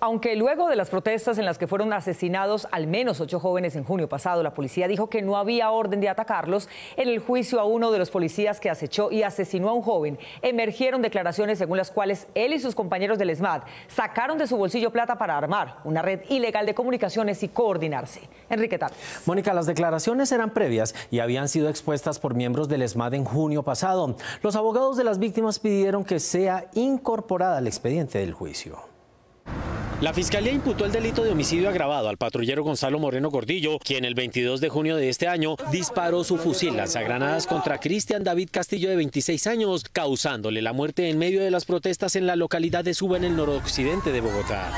Aunque luego de las protestas en las que fueron asesinados al menos ocho jóvenes en junio pasado, la policía dijo que no había orden de atacarlos, en el juicio a uno de los policías que acechó y asesinó a un joven, emergieron declaraciones según las cuales él y sus compañeros del ESMAD sacaron de su bolsillo plata para armar una red ilegal de comunicaciones y coordinarse. Enrique Tapia. Mónica, las declaraciones eran previas y habían sido expuestas por miembros del ESMAD en junio pasado. Los abogados de las víctimas pidieron que sea incorporada al expediente del juicio. La fiscalía imputó el delito de homicidio agravado al patrullero Gonzalo Moreno Gordillo, quien el 22 de junio de este año disparó su fusil lanzagranadas contra Cristian David Castillo de 26 años, causándole la muerte en medio de las protestas en la localidad de Suba en el noroccidente de Bogotá.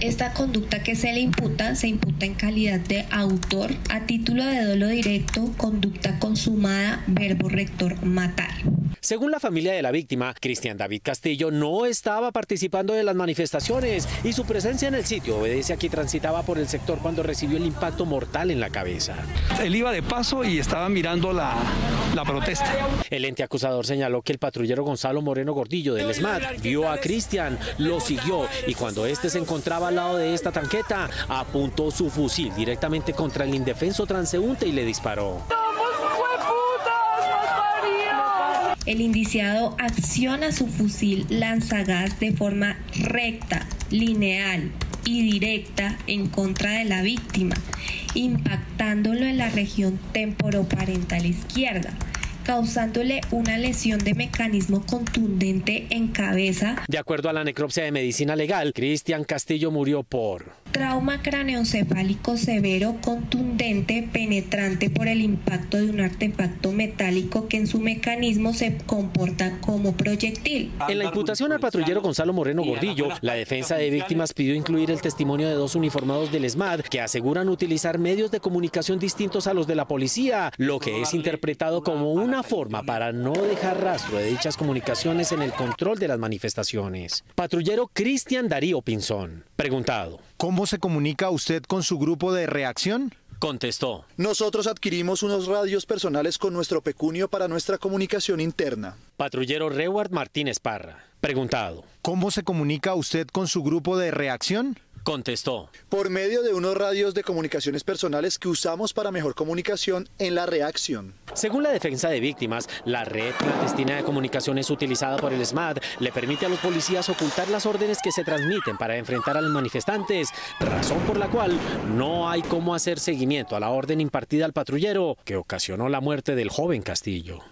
Esta conducta que se le imputa se imputa en calidad de autor a título de dolo directo, conducta consumada, verbo rector, matar. Según la familia de la víctima, Cristian David Castillo no estaba participando de las manifestaciones y su presencia en el sitio obedece a que transitaba por el sector cuando recibió el impacto mortal en la cabeza. Él iba de paso y estaba mirando la, la protesta. El ente acusador señaló que el patrullero Gonzalo Moreno Gordillo del SMAT vio a Cristian, lo siguió y cuando este se encontraba al lado de esta tanqueta, apuntó su fusil directamente contra el indefenso transeúnte y le disparó. El indiciado acciona su fusil lanzagas de forma recta, lineal y directa en contra de la víctima, impactándolo en la región temporoparental izquierda causándole una lesión de mecanismo contundente en cabeza. De acuerdo a la necropsia de medicina legal, Cristian Castillo murió por trauma craneoencefálico severo, contundente, penetrante por el impacto de un artefacto metálico que en su mecanismo se comporta como proyectil. En la imputación al patrullero Gonzalo Moreno Gordillo, la defensa de víctimas pidió incluir el testimonio de dos uniformados del ESMAD que aseguran utilizar medios de comunicación distintos a los de la policía, lo que es interpretado como una forma para no dejar rastro de dichas comunicaciones en el control de las manifestaciones. Patrullero Cristian Darío Pinzón, preguntado. ¿Cómo se comunica usted con su grupo de reacción? Contestó. Nosotros adquirimos unos radios personales con nuestro pecunio para nuestra comunicación interna. Patrullero Reward Martínez Parra. Preguntado. ¿Cómo se comunica usted con su grupo de reacción? Contestó. Por medio de unos radios de comunicaciones personales que usamos para mejor comunicación en la reacción. Según la defensa de víctimas, la red clandestina de comunicaciones utilizada por el SMAD le permite a los policías ocultar las órdenes que se transmiten para enfrentar a los manifestantes, razón por la cual no hay cómo hacer seguimiento a la orden impartida al patrullero que ocasionó la muerte del joven Castillo.